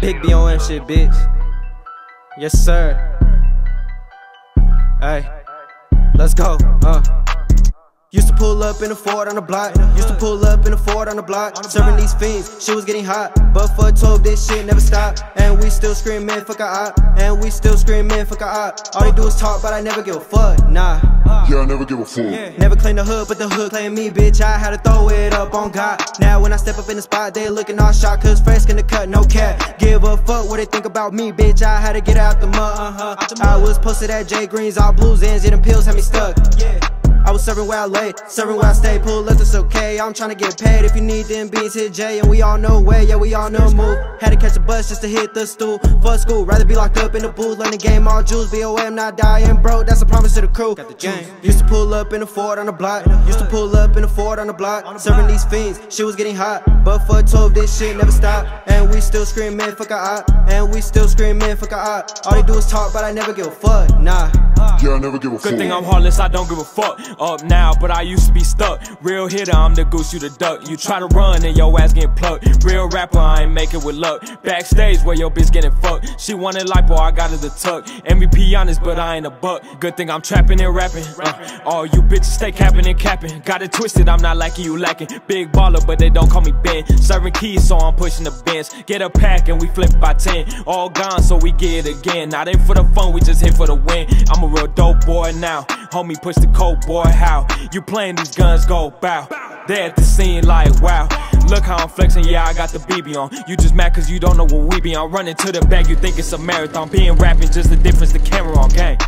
Big BOM shit, bitch. Yes, sir. Hey, let's go. Uh. Used to pull up in a Ford on the block. Used to pull up in a Ford on the block. Serving these fiends, shit was getting hot. But for 12, this shit never stopped. And we still screaming, fuck a op. And we still screaming, fuck a op. All they do is talk, but I never give a fuck. Nah. Yeah, I never give a fuck. Never claim the hood, but the hood claim me, bitch. I had to throw it up on God. Now when I step up in the spot, they looking all shot, cause fresh in the cut, no cap. Give a fuck what they think about me, bitch. I had to get out the mud, uh huh. I was posted at J Greens, all blues ends, yeah, them pills had me stuck. Yeah. I was serving where I lay, serving where I stay. Pull up, it's okay. I'm trying to get paid. If you need them beans, hit J. And we all know where, yeah, we all know move. Had to catch a bus just to hit the stool. Fuck school, rather be locked up in the booth. Learn the game, all jewels. BOM, not dying, bro. That's a promise to the crew. Got the gang. Mm. Used to pull up in a Ford on the block. Used to pull up in a Ford on the block. Serving these fiends, shit was getting hot. But for 12, this shit never stopped. And we still screaming, fuck a op. And we still screaming, fuck a op. All they do is talk, but I never give a fuck. Nah. Yeah, I never give a fuck. Good thing I'm heartless, I don't give a fuck. Up now, but I used to be stuck. Real hitter, I'm the goose, you the duck. You try to run and your ass getting plucked. Real rapper, I ain't make it with luck. Backstage where your bitch getting fucked. She wanted like, boy, I got her the tuck. MVP honest, but I ain't a buck. Good thing I'm trapping and rapping. Uh, all you bitches stay capping and capping. Got it twisted, I'm not liking you lacking. Big baller, but they don't call me Ben. Serving keys, so I'm pushing the bins. Get a pack and we flip by 10. All gone, so we get it again. Not in for the fun, we just hit for the win. I'm a real dope boy now. Homie, push the cold boy, how? You playing these guns, go bow. They at the scene like, wow. Look how I'm flexing, yeah, I got the BB on. You just mad cause you don't know what we be on. Running to the back, you think it's a marathon. Being rapping, just the difference, the camera on gang.